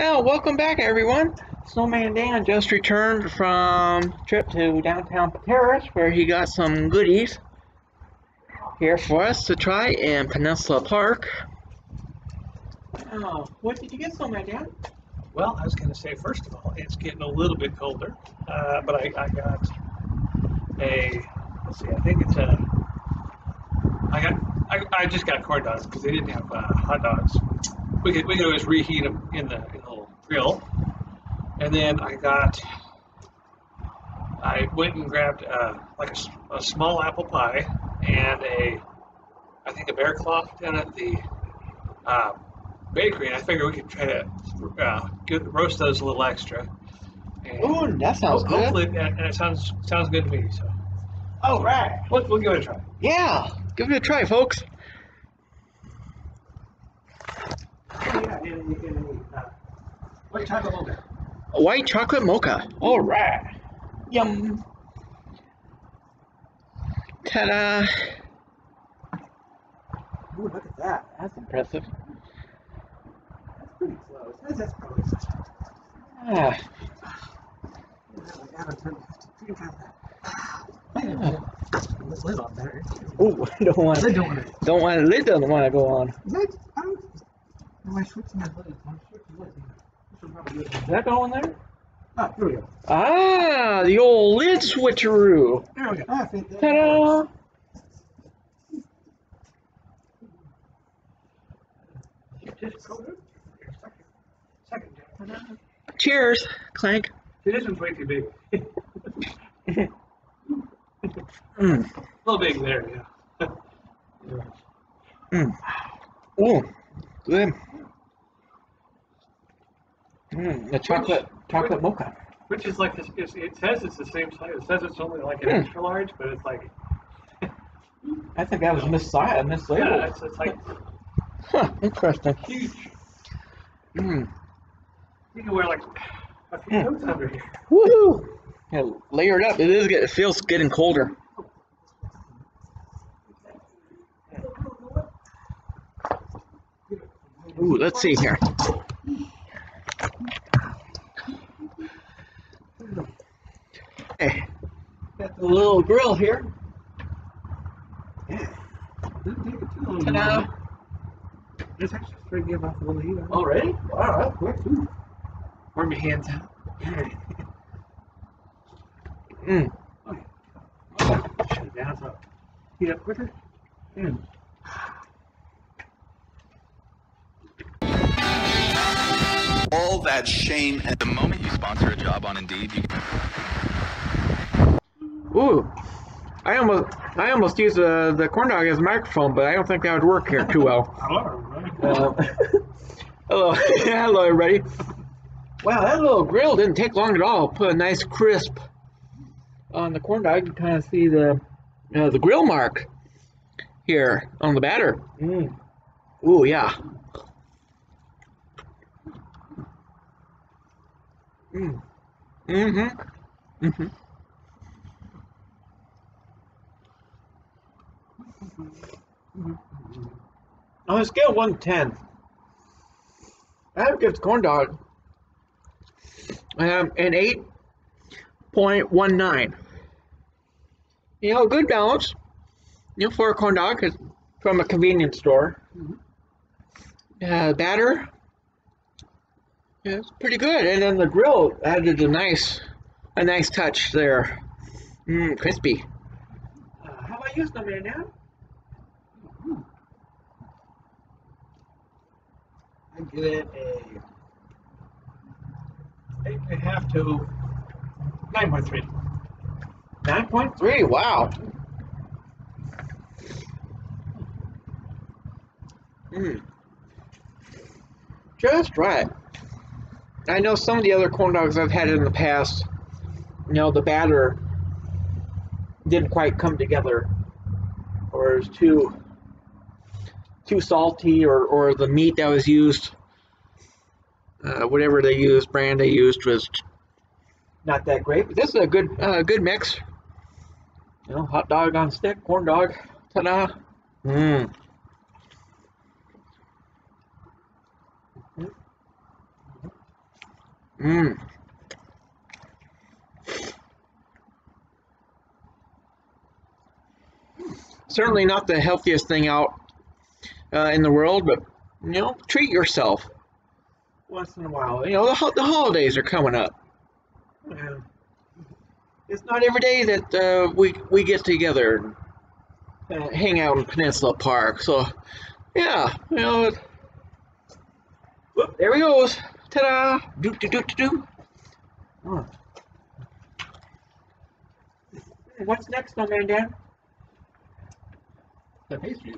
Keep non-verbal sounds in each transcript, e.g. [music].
Well, welcome back, everyone. Snowman Dan just returned from a trip to downtown Pateros, where he got some goodies here for us to try in Peninsula Park. Oh, what did you get, Snowman Dan? Well, I was going to say, first of all, it's getting a little bit colder, uh, but I, I got a, let's see, I think it's a, I got, I, I just got corn dogs because they didn't have uh, hot dogs. We could, we could always reheat them in the, in the little grill. And then I got, I went and grabbed uh, like a small apple pie and a, I think a bear claw down at the uh, bakery, and I figured we could try to uh, get, roast those a little extra. And Ooh, that sounds ho- good. Hopefully, and, and it sounds sounds good to me. So All right. we'll, we'll give it a try. Yeah, give it a try, folks. Yeah, in, in, uh, what chocolate mocha? White chocolate mocha. All right. Yum. Ta-da. Ooh, look at that. That's impressive. That's pretty close. That's, that's probably. Ah. Lid [sighs] on there. Ooh, [laughs] don't want don't want to. don't want lid doesn't want to go on. Is that? I don't. I my lid? I'm switching lid. This will probably do it. Is that going there? Ah, here we go. Ah, the old lid switcheroo. There we go. Ah. Ta-da. Just go there. Second. Second. Cheers, Clank. See, this one's way too big. [laughs] Mm, A little big there, yeah. mm. Ooh, good. Mm, the chocolate chocolate mocha. Which is like this. It's, it says it's the same size. It says it's only like an Hmm. extra large, but it's like I think that was missigned, yeah, mislabeled. it's, it's like Huh, interesting. huge. Mm. You can wear like a few Hmm. coats under here. Woohoo! Yeah, layer it up. It is. get- It feels getting colder. Ooh, let's see here. Hey, got the little grill here. Didn't take it too long. Ta-da! It's actually three give off a little heat. Already? All right, quick. Ooh. Warm your hands out. Mm. Shut it down so heat up quicker. And all that shame and The moment you sponsor a job on Indeed, you Ooh, I almost, I almost used uh, the corn dog as a microphone, but I don't think that would work here too well. [laughs] hello, everybody. Uh, hello, [laughs] hello, everybody. Wow, that little grill didn't take long at all. Put a nice crisp on the corn dog. You can kind of see the uh, the grill mark here on the batter. Mm. Ooh, yeah. Mm. Mm-hmm. Mm-hmm. On a scale 1 to 10, I give the corn dog um, an 8.19. You know, good balance. You know, for a corn dog 'cause from a convenience store. Uh, batter, yeah, it's pretty good. And then the grill added a nice, a nice touch there. Mmm, crispy. Uh, how about you, Snowman it a eight and a half to nine point three. 9.3, wow. Mm. Just right. I know some of the other corn dogs I've had in the past, you know, the batter didn't quite come together, or was too too salty, or, or the meat that was used, uh, whatever they used, brand they used was not that great. But this is a good uh, good mix. You know, hot dog on stick, corn dog, ta-da. Mmm. Mmm. Certainly not the healthiest thing out uh, in the world, but you know, treat yourself once in a while. You know, the, ho- the holidays are coming up. And it's not every day that uh, we we get together and uh, hang out in Peninsula Park. So, yeah, you know. It, whoop, there he goes. Ta-da! Do do do do do. Oh. What's next, Snowman, Dan? The pastries.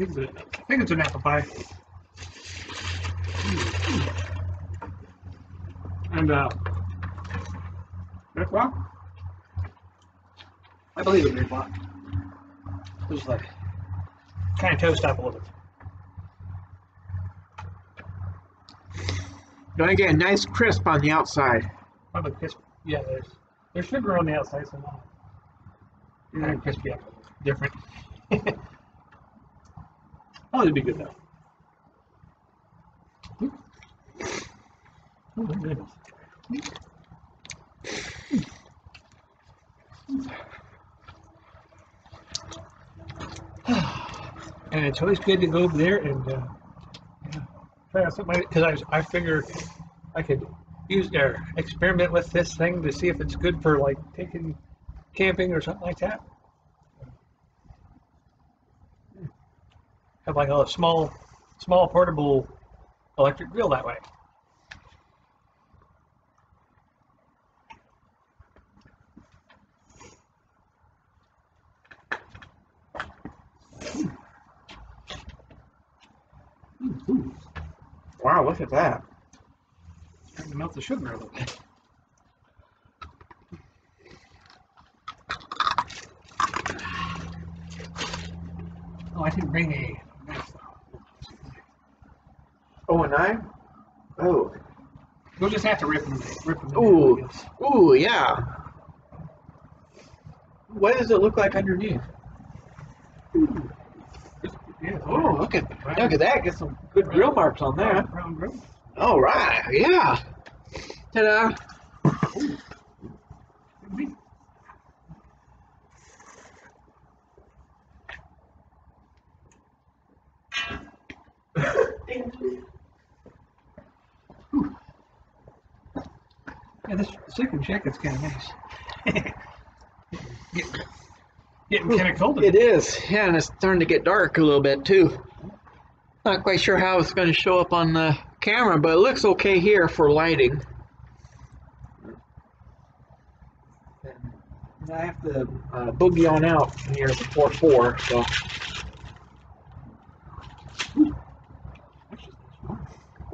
I think it's, a, I think it's an apple pie. And, uh, Rock? I believe it's Rock. It's like, kind of toast up a little bit. Don't again, nice crisp on the outside. Probably crisp. Yeah, there's, there's sugar on the outside, so not kind of crispy up. Different. It'd be good though. Oh my goodness. and it's always good to go over there and uh, yeah, try out something because I, I figure I could use or experiment with this thing to see if it's good for like taking camping or something like that. Have like a small, small portable electric grill that way. Hmm. Wow, look at that. Trying to melt the sugar a little bit. Oh, I didn't bring a knife. Oh, and I? Oh. We'll just have to rip them. Rip them. Ooh. Ooh, yeah. What does it look like underneath? Yeah. Oh, look at look at that. Get some good grill marks on there. Brown grill. All right, yeah. Ta-da! Yeah, this second jacket's kind of nice. [laughs] getting getting kind of cold. It is, yeah, and it's starting to get dark a little bit too. Not quite sure how it's going to show up on the camera, but it looks okay here for lighting. And I have to uh, boogie on out here before four, so.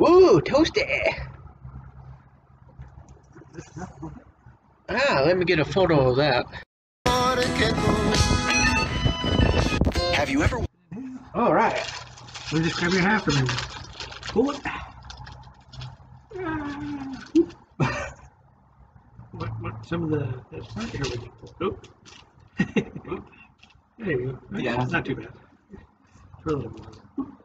Ooh, toasty! Ah, let me get a photo of that. Have you ever All right. We'll just grab your half and then pull it. what, what, some of the, the stuff here we can pull. Oh. [laughs] there you go. Yeah. It's not too bad. It's really more.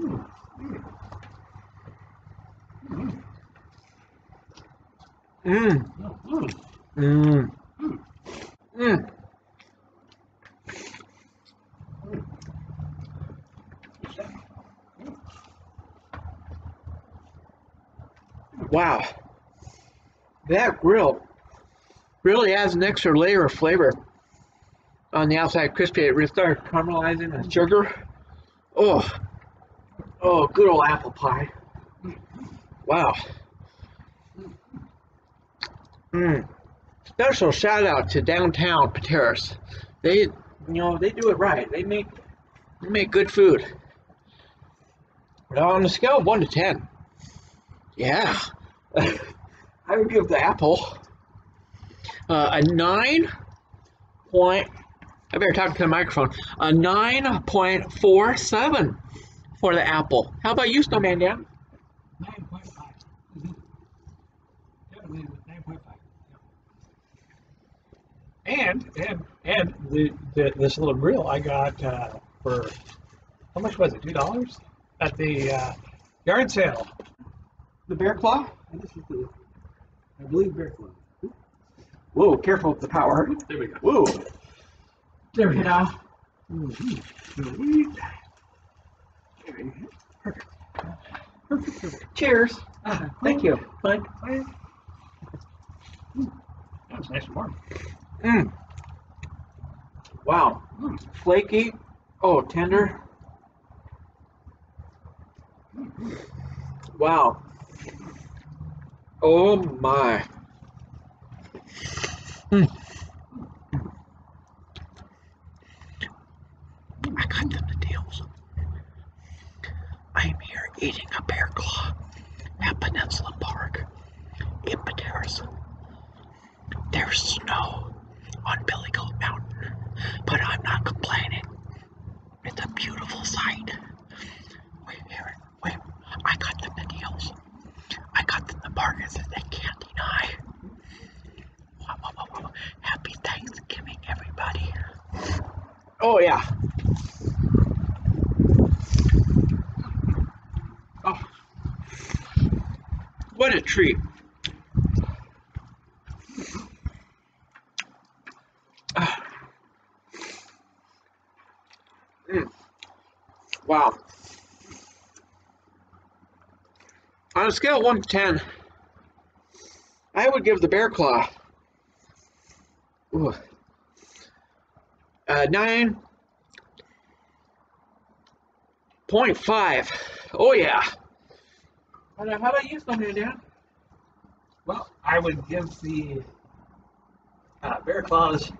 Ooh, [laughs] Mm. Mmm. Mmm. Mmm. Wow. That grill really adds an extra layer of flavor on the outside crispy. It really starts caramelizing the sugar. Oh. Oh, good old apple pie. Wow. Mm. Special shout out to downtown Pateros. They, you know, they do it right. They make, they make good food. On a scale of one to ten, yeah, [laughs] I would give the apple uh, a nine point. I better talk to the microphone. A nine point four seven for the apple. How about you, Snowman Dan? Nine point five. Mm-hmm. Yeah, nine point five. And and and the, the this little grill I got uh, for how much was it? Two dollars at the uh, yard sale. The bear claw? This is the, I believe bear claw. Whoa, careful with the power. There we go. Whoa. There we go. know, Mhm. Perfect. Perfect. Perfect. cheers. Ah, Thank you. Fine. Fine. That was nice and warm. Mm. Wow. Mm. Flaky. Oh, tender. Wow. Oh my. Mm. I got them the deals. I am here eating a bear claw at Peninsula Park in Pateros. There's snow on Billy Goat Mountain, but I'm not complaining. It's a beautiful sight. Wait, Aaron, wait. I got them the deals. I got them the bargains that they can't deny. Whoa, whoa, whoa, whoa. Happy Thanksgiving, everybody. Oh, yeah. Oh. What a treat. Wow. On a scale of 1 to 10, I would give the bear claw ooh, uh, 9.5. Oh, yeah. How about how about you, Snowman Dan? Well, I would give the uh, bear claws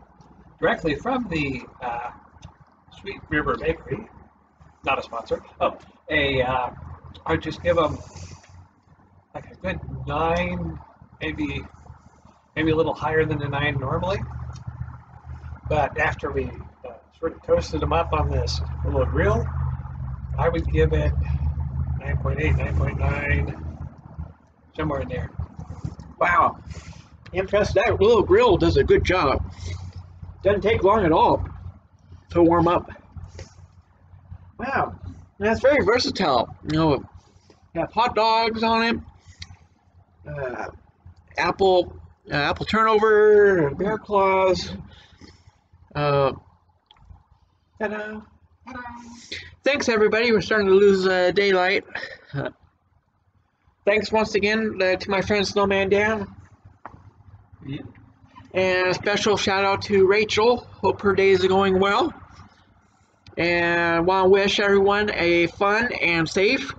directly from the uh, Sweet River Bakery, not a sponsor. Oh, a uh, I'd just give them like a good nine, maybe maybe a little higher than a nine normally. But after we uh, sort of toasted them up on this little grill, I would give it 9.8, 9.9, somewhere in there. Wow. Impressed. That little grill does a good job. Doesn't take long at all to warm up. Wow. That's very versatile. You know, have hot dogs on it, uh, apple, uh, apple turnover, bear claws. Uh, ta-da. Ta-da. Thanks, everybody. We're starting to lose uh, daylight. Thanks once again uh, to my friend Snowman Dan. And a special shout out to Rachel. Hope her days are going well. And want to wish everyone a fun and safe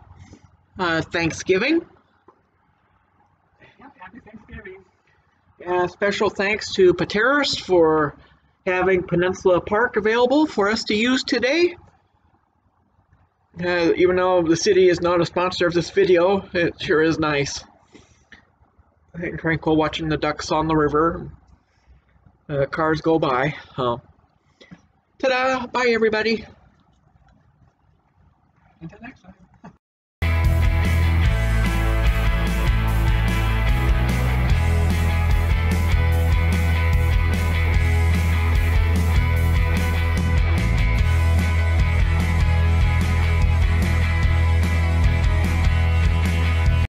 uh, Thanksgiving. Happy Thanksgiving. Special thanks to Pateros for having Peninsula Park available for us to use today. Uh, even though the city is not a sponsor of this video, it sure is nice. And tranquil watching the ducks on the river. Uh, cars go by. Uh, ta-da! Bye, everybody. Until next time.